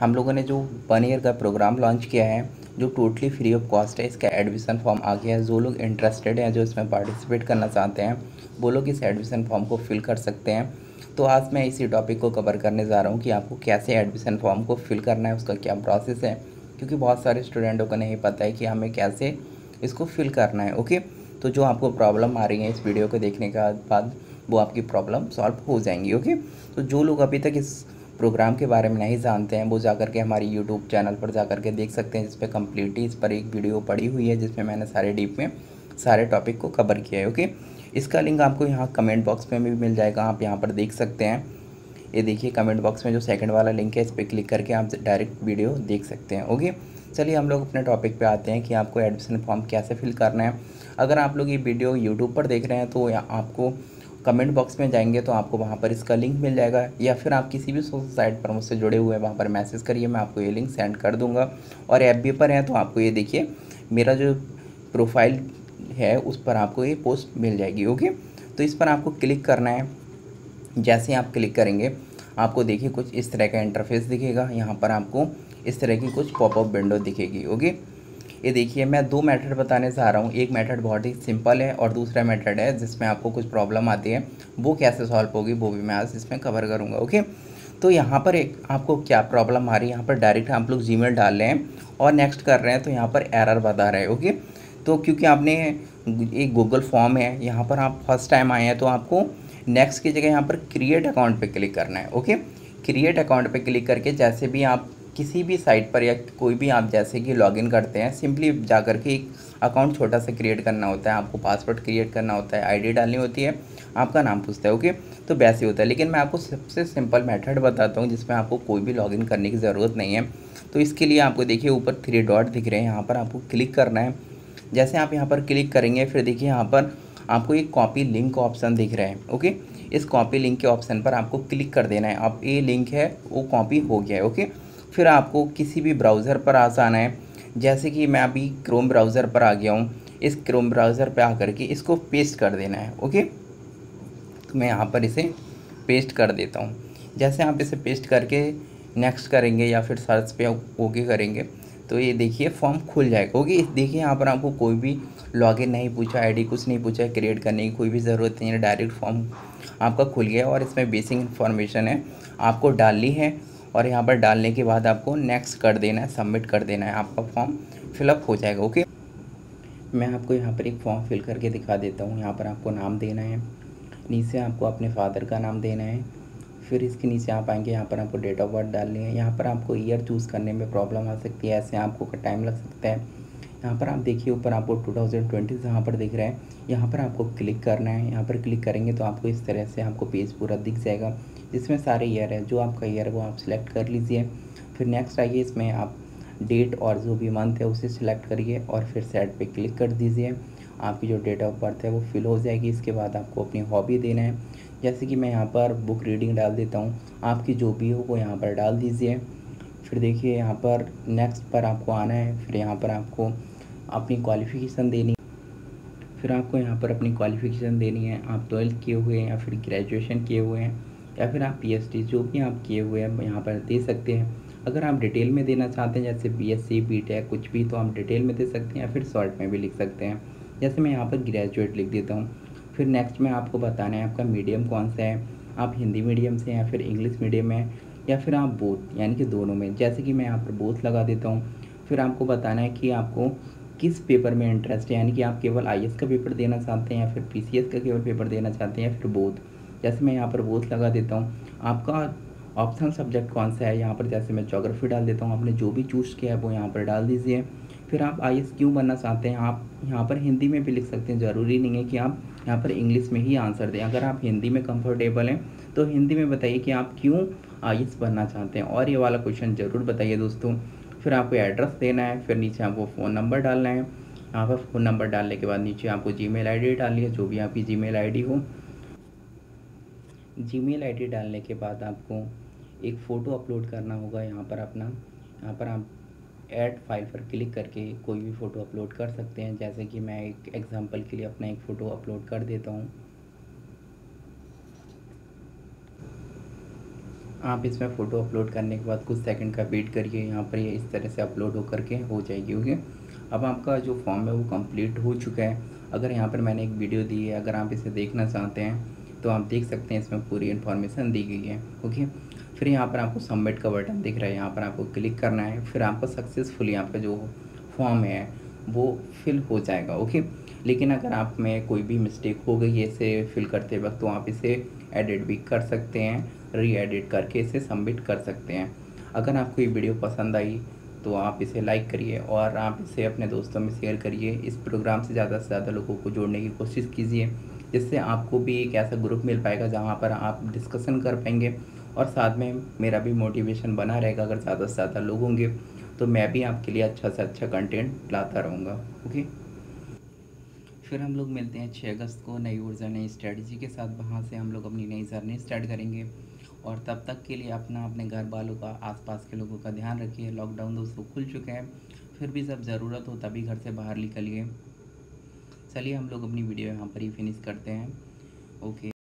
हम लोगों ने जो वन ईयर का प्रोग्राम लॉन्च किया है, जो टोटली फ्री ऑफ़ कॉस्ट है, इसका एडमिशन फॉर्म आ गया है। जो लोग इंटरेस्टेड हैं, जो इसमें पार्टिसिपेट करना चाहते हैं, वो लोग इस एडमिशन फॉर्म को फिल कर सकते हैं। तो आज मैं इसी टॉपिक को कवर करने जा रहा हूँ कि आपको कैसे एडमिशन फॉर्म को फिल करना है, उसका क्या प्रोसेस है। क्योंकि बहुत सारे स्टूडेंटों को नहीं पता है कि हमें कैसे इसको फिल करना है ओके तो जो आपको प्रॉब्लम आ रही है इस वीडियो को देखने के बाद, वो आपकी प्रॉब्लम सॉल्व हो जाएँगी ओके तो जो लोग अभी तक इस प्रोग्राम के बारे में नहीं जानते हैं, वो जा के हमारी यूट्यूब चैनल पर जा के देख सकते हैं, जिस पर कम्प्लीटली इस पर एक वीडियो पड़ी हुई है, जिसमें मैंने सारे डीप में सारे टॉपिक को कवर किया है ओके इसका लिंक आपको यहाँ कमेंट बॉक्स में भी मिल जाएगा, आप यहाँ पर देख सकते हैं। ये देखिए कमेंट बॉक्स में जो सेकंड वाला लिंक है, इस पर क्लिक करके आप डायरेक्ट वीडियो देख सकते हैं ओके चलिए हम लोग अपने टॉपिक पे आते हैं कि आपको एडमिशन फॉर्म कैसे फिल करना है। अगर आप लोग ये वीडियो यूट्यूब पर देख रहे हैं तो आपको कमेंट बॉक्स में जाएँगे तो आपको वहाँ पर इसका लिंक मिल जाएगा या फिर आप किसी भी सोशल साइट पर मुझसे जुड़े हुए हैं, वहाँ पर मैसेज करिए, मैं आपको ये लिंक सेंड कर दूँगा। और एफ़ बी पर हैं तो आपको ये देखिए, मेरा जो प्रोफ़ाइल है उस पर आपको ये पोस्ट मिल जाएगी ओके तो इस पर आपको क्लिक करना है। जैसे आप क्लिक करेंगे, आपको देखिए कुछ इस तरह का इंटरफेस दिखेगा। यहाँ पर आपको इस तरह की कुछ पॉपअप विंडो दिखेगी ओके ये देखिए, मैं दो मेथड बताने जा रहा हूँ। एक मेथड बहुत ही सिंपल है और दूसरा मेथड है जिसमें आपको कुछ प्रॉब्लम आती है, वो कैसे सॉल्व होगी वो भी मैं आज इसमें कवर करूँगा, ओके? तो यहाँ पर एक आपको क्या प्रॉब्लम आ रही है? यहाँ पर डायरेक्ट आप लोग जी डाल रहे हैं और नेक्स्ट कर रहे हैं तो यहाँ पर एरर बता रहे हैं, ओके? तो क्योंकि आपने एक गूगल फॉर्म है, यहाँ पर आप फ़र्स्ट टाइम आए हैं तो आपको नेक्स्ट की जगह यहाँ पर क्रिएट अकाउंट पे क्लिक करना है, ओके? क्रिएट अकाउंट पे क्लिक करके जैसे भी आप किसी भी साइट पर या कोई भी आप जैसे कि लॉगिन करते हैं, सिंपली जा कर के एक अकाउंट छोटा सा क्रिएट करना होता है, आपको पासवर्ड क्रिएट करना होता है, आईडी डालनी होती है, आपका नाम पूछता है, ओके? तो वैसे होता है, लेकिन मैं आपको सबसे सिंपल मेथड बताता हूँ जिसमें आपको कोई भी लॉगिन करने की ज़रूरत नहीं है। तो इसके लिए आपको देखिए ऊपर थ्री डॉट दिख रहे हैं, यहाँ पर आपको क्लिक करना है। जैसे आप यहाँ पर क्लिक करेंगे, फिर देखिए यहाँ पर आपको एक कॉपी लिंक ऑप्शन दिख रहा है, ओके? इस कॉपी लिंक के ऑप्शन पर आपको क्लिक कर देना है। अब ये लिंक है, वो कॉपी हो गया है, ओके? फिर आपको किसी भी ब्राउज़र पर आ जाना है। जैसे कि मैं अभी क्रोम ब्राउज़र पर आ गया हूँ। इस क्रोम ब्राउज़र पर आकर के इसको पेस्ट कर देना है ओके तो मैं यहाँ पर इसे पेस्ट कर देता हूँ। जैसे आप इसे पेस्ट करके नेक्स्ट करेंगे या फिर सर्च पे ओके करेंगे तो ये देखिए फॉर्म खुल जाएगा ओके देखिए यहाँ पर आपको कोई भी लॉगिन नहीं पूछा आईडी कुछ नहीं पूछा क्रिएट करने की कोई भी ज़रूरत नहीं है डायरेक्ट फॉर्म आपका खुल गया और इसमें बेसिक इन्फॉर्मेशन है, आपको डालनी है। और यहाँ पर डालने के बाद आपको नेक्स्ट कर देना है सबमिट कर देना है, आपका फॉर्म फिलअप हो जाएगा ओके मैं आपको यहाँ पर एक फॉर्म फिल करके दिखा देता हूँ। यहाँ पर आपको नाम देना है, नीचे आपको अपने फादर का नाम देना है, फिर इसके नीचे आप आएँगे, यहाँ पर आपको डेट ऑफ़ बर्थ डालनी है। यहाँ पर आपको ईयर चूज़ करने में प्रॉब्लम आ सकती है, ऐसे आपको टाइम लग सकता है। यहाँ पर आप देखिए, ऊपर आपको 2020 यहाँ पर दिख रहा है, यहाँ पर आपको क्लिक करना है। यहाँ पर क्लिक करेंगे तो आपको इस तरह से आपको पेज पूरा दिख जाएगा। जिसमें सारे ईयर है। जो आपका ईयर है, वो आप सिलेक्ट कर लीजिए। फिर नेक्स्ट आइए, इसमें आप डेट और जो भी मंथ है, उसे सिलेक्ट करिए और फिर सेट पे क्लिक कर दीजिए। आपकी जो डेट ऑफ़ बर्थ है, वो फिल हो जाएगी। इसके बाद आपको अपनी हॉबी देना है। जैसे कि मैं यहाँ पर बुक रीडिंग डाल देता हूँ। आपकी जो भी हो, वो यहाँ पर डाल दीजिए। फिर देखिए, यहाँ पर नेक्स्ट पर आपको आना है। फिर यहाँ पर आपको अपनी क्वालिफ़िकेशन देनी फिर आपको यहाँ पर अपनी क्वालिफ़िकेशन देनी है। आप ट्वेल्थ किए हुए हैं या फिर ग्रेजुएशन किए हुए हैं। या फिर आप पीएचडी जो भी आप किए हुए हैं, यहाँ पर दे सकते हैं। अगर आप डिटेल में देना चाहते हैं, जैसे बीएससी बीटेक कुछ भी तो आप डिटेल में दे सकते हैं या फिर शॉर्ट में भी लिख सकते हैं। जैसे मैं यहाँ पर ग्रेजुएट लिख देता हूँ। फिर नेक्स्ट में आपको बताना है, आपका मीडियम कौन सा है? आप हिंदी मीडियम से या फिर इंग्लिश मीडियम में या फिर आप बोथ यानी कि दोनों में? जैसे कि मैं यहाँ पर बोथ लगा देता हूँ। फिर आपको बताना है कि आपको किस पेपर में इंटरेस्ट है? यानी कि आप केवल आई का पेपर देना चाहते हैं या फिर पीसीएस का केवल पेपर देना चाहते हैं या फिर बोथ जैसे मैं यहाँ पर बोथ लगा देता हूँ। आपका ऑप्शन सब्जेक्ट कौन सा है? यहाँ पर जैसे मैं जोग्राफी डाल देता हूँ। आपने जो भी चूज़ किया है, वो यहाँ पर डाल दीजिए। फिर आप आई क्यों बनना चाहते हैं? आप यहाँ पर हिंदी में भी लिख सकते हैं। ज़रूरी नहीं है कि आप यहाँ पर इंग्लिश में ही आंसर दें। अगर आप हिंदी में कंफर्टेबल हैं तो हिंदी में बताइए कि आप क्यों आई बनना चाहते हैं। और ये वाला क्वेश्चन ज़रूर बताइए दोस्तों। फिर आपको एड्रेस देना है, फिर नीचे आपको फ़ोन नंबर डालना है। यहाँ पर फ़ोन नंबर डालने के बाद नीचे आपको जी मेल आई डालनी है जो भी आपकी जी मेल हो जी मेल आई डी डालने के बाद आपको एक फ़ोटो अपलोड करना होगा यहाँ पर अपना। यहाँ पर आप ऐड फ़ाइल पर क्लिक करके कोई भी फ़ोटो अपलोड कर सकते हैं। जैसे कि मैं एक एग्ज़ाम्पल के लिए अपना एक फ़ोटो अपलोड कर देता हूँ। आप इसमें फ़ोटो अपलोड करने के बाद कुछ सेकंड का वेट करिए। यहाँ पर ये इस तरह से अपलोड हो करके हो जाएगी ओके अब आपका जो फॉर्म है वो कंप्लीट हो चुका है। अगर यहाँ पर मैंने एक वीडियो दी है, अगर आप इसे देखना चाहते हैं तो आप देख सकते हैं इसमें पूरी इन्फॉर्मेशन दी गई है ओके फिर यहाँ पर आपको सबमिट का बटन दिख रहा है, यहाँ पर आपको क्लिक करना है, फिर आपका सक्सेसफुल यहाँ पर जो फॉर्म है, वो फिल हो जाएगा ओके लेकिन अगर आप में कोई भी मिस्टेक हो गई है इसे फिल करते वक्त तो आप इसे एडिट भी कर सकते हैं री एडिट करके इसे सबमिट कर सकते हैं। अगर आपको ये वीडियो पसंद आई तो आप इसे लाइक करिए और आप इसे अपने दोस्तों में शेयर करिए। इस प्रोग्राम से ज़्यादा से ज़्यादा लोगों को जोड़ने की कोशिश कीजिए। जिससे आपको भी एक ऐसा ग्रुप मिल पाएगा जहाँ पर आप डिस्कशन कर पाएँगे और साथ में मेरा भी मोटिवेशन बना रहेगा अगर ज़्यादा से ज़्यादा लोग होंगे। तो मैं भी आपके लिए अच्छा से अच्छा कंटेंट लाता रहूँगा ओके फिर हम लोग मिलते हैं छः अगस्त को नई ऊर्जा, नई स्ट्रेटजी के साथ। वहाँ से हम लोग अपनी नई जर्नी स्टार्ट करेंगे और तब तक के लिए अपना, अपने घर वालों का, आसपास के लोगों का ध्यान रखिए। लॉकडाउन दोस्तों खुल चुके हैं। फिर भी जब ज़रूरत हो तभी घर से बाहर निकलिए। चलिए हम लोग अपनी वीडियो यहाँ पर ही फिनिश करते हैं। ओके